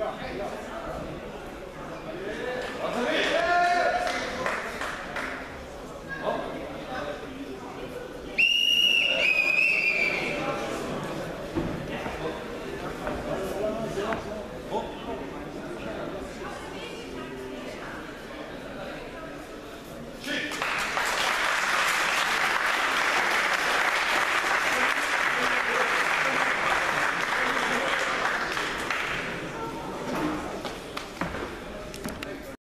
要，不要